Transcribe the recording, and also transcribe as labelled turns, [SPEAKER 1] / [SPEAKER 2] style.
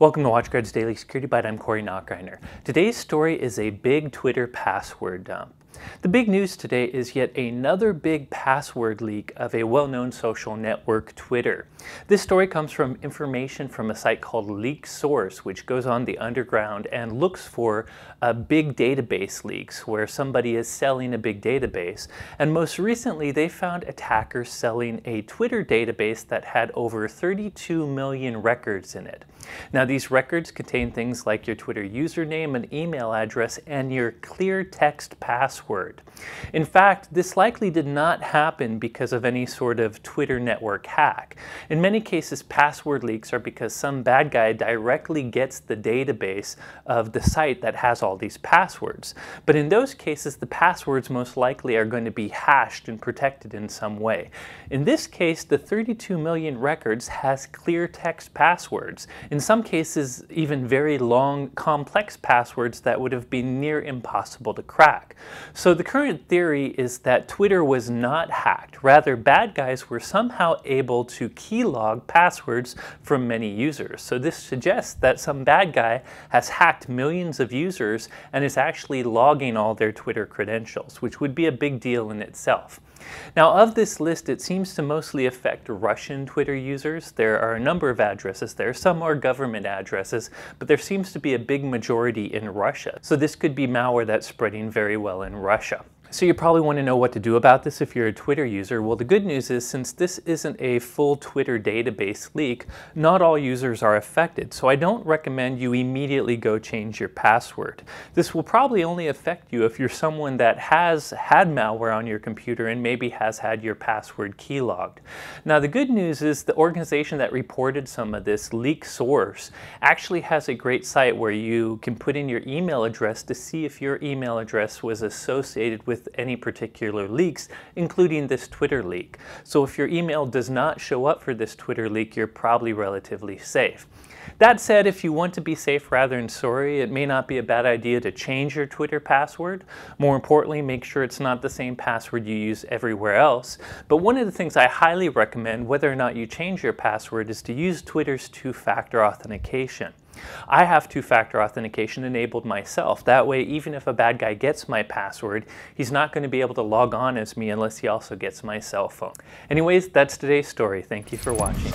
[SPEAKER 1] Welcome to WatchGuard's Daily Security Byte. I'm Corey Nachreiner. Today's story is a big Twitter password dump. The big news today is yet another big password leak of a well-known social network, Twitter. This story comes from information from a site called Leak Source, which goes on the underground and looks for uh, big database leaks where somebody is selling a big database. And most recently, they found attackers selling a Twitter database that had over 32 million records in it. Now, these records contain things like your Twitter username and email address and your clear text password In fact, this likely did not happen because of any sort of Twitter network hack. In many cases, password leaks are because some bad guy directly gets the database of the site that has all these passwords. But in those cases, the passwords most likely are going to be hashed and protected in some way. In this case, the 32 million records has clear text passwords. In some cases, even very long, complex passwords that would have been near impossible to crack. So the current theory is that Twitter was not hacked. Rather, bad guys were somehow able to keylog passwords from many users. So this suggests that some bad guy has hacked millions of users and is actually logging all their Twitter credentials, which would be a big deal in itself. Now of this list, it seems to mostly affect Russian Twitter users. There are a number of addresses there. Some are government addresses, but there seems to be a big majority in Russia. So this could be malware that's spreading very well in Russia. So you probably want to know what to do about this if you're a Twitter user. Well, the good news is since this isn't a full Twitter database leak, not all users are affected. So I don't recommend you immediately go change your password. This will probably only affect you if you're someone that has had malware on your computer and maybe has had your password keylogged. Now, the good news is the organization that reported some of this Leak Source, actually has a great site where you can put in your email address to see if your email address was associated with any particular leaks, including this Twitter leak. So if your email does not show up for this Twitter leak, you're probably relatively safe. That said, if you want to be safe rather than sorry, it may not be a bad idea to change your Twitter password. More importantly, make sure it's not the same password you use everywhere else. But one of the things I highly recommend, whether or not you change your password, is to use Twitter's two-factor authentication. I have two-factor authentication enabled myself. That way, even if a bad guy gets my password, he's not going to be able to log on as me unless he also gets my cell phone. Anyways, that's today's story. Thank you for watching.